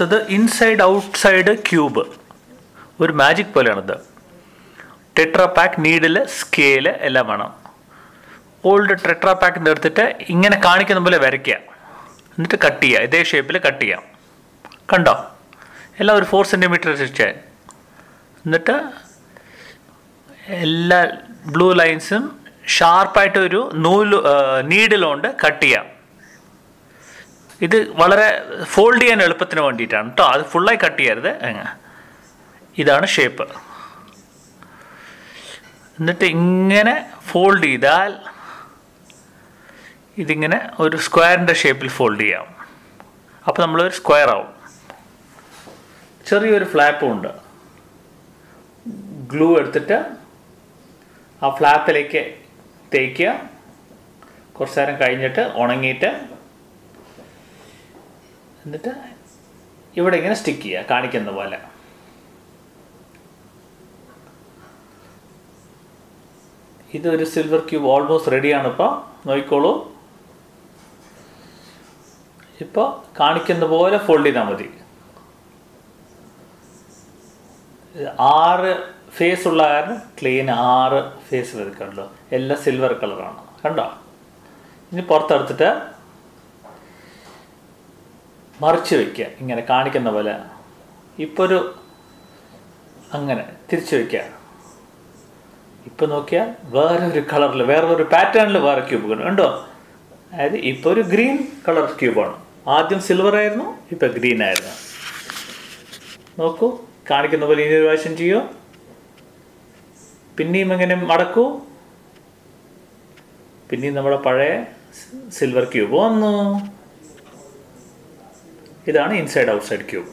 അടുത്തത് inside outside cube ഒരു magic പോലെയാണിത്. ടെട്രാപാക്ക് നീഡിൽ സ്കെയിൽ എല്ലാം വേണം. ഓൾഡ് ടെട്രാ പാക്കിന്റെ എടുത്തിട്ട് ഇങ്ങനെ കാണിക്കുന്ന പോലെ വരയ്ക്കുക. എന്നിട്ട് കട്ട് ചെയ്യുക. ഇതേ ഷേപ്പിൽ കട്ട് ചെയ്യാം കണ്ടോ? എല്ലാം ഒരു ഫോർ സെന്റിമീറ്റർ വെച്ച് എന്നിട്ട് എല്ലാ ബ്ലൂ ലൈൻസും ഷാർപ്പായിട്ട് ഒരു നൂൽ നീഡിലുകൊണ്ട് കട്ട് ചെയ്യാം ഇത് വളരെ ഫോൾഡ് ചെയ്യാൻ എളുപ്പത്തിന് വേണ്ടിയിട്ടാണ് കേട്ടോ അത് ഫുള്ളായി കട്ട് ചെയ്യരുത്. ഇതാണ് ഷേപ്പ് എന്നിട്ട് ഇങ്ങനെ ഫോൾഡ് ചെയ്താൽ ഇതിങ്ങനെ ഒരു സ്ക്വയറിന്റെ ഷേപ്പിൽ ഫോൾഡ് ചെയ്യാം. അപ്പോൾ നമ്മളൊരു സ്ക്വയർ ആവും. ചെറിയൊരു ഫ്ലാപ്പും ഉണ്ട്. ഗ്ലൂ എടുത്തിട്ട് ആ ഫ്ലാപ്പിലേക്ക് തേക്കുക. കുറച്ച് നേരം കഴിഞ്ഞിട്ട് ഉണങ്ങിയിട്ട് എന്നിട്ട് ഇവിടെ ഇങ്ങനെ സ്റ്റിക്ക് ചെയ്യുക കാണിക്കുന്ന പോലെ. ഇതൊരു സിൽവർ ക്യൂബ് ഓൾമോസ്റ്റ് റെഡിയാണ് ഇപ്പോൾ നോക്കിക്കോളൂ. ഇപ്പോൾ കാണിക്കുന്ന പോലെ ഫോൾഡ് ചെയ്താൽ മതി. ആറ് ഫേസ് ഉള്ള കാരണം ക്ലീൻ ആറ് ഫേസ് വരുന്നുണ്ടല്ലോ എല്ലാം സിൽവർ കളറാണ് കണ്ടോ? ഇനി പുറത്തെടുത്തിട്ട് മറിച്ച് വയ്ക്കുക ഇങ്ങനെ കാണിക്കുന്ന പോലെ. ഇപ്പോൾ ഒരു അങ്ങനെ തിരിച്ചു വയ്ക്കുക ഇപ്പം നോക്കിയാൽ വേറെ ഒരു കളറിൽ വേറെ ഒരു പാറ്റേണിൽ വേറെ ക്യൂബ് കണ്ടോ? അതായത് ഇപ്പോൾ ഒരു ഗ്രീൻ കളർ ക്യൂബാണ് ആദ്യം സിൽവർ ആയിരുന്നു ഇപ്പം ഗ്രീൻ ആയിരുന്നു. നോക്കൂ കാണിക്കുന്ന പോലെ ഇനി ഒരു പ്രാവശ്യം ചെയ്യോ? പിന്നെയും എങ്ങനെ മടക്കൂ? പിന്നെയും നമ്മുടെ പഴയ സിൽവർ ക്യൂബ് വന്നു. ഇതാണ് ഇൻസൈഡ് ഔട്ട്സൈഡ് ക്യൂബ്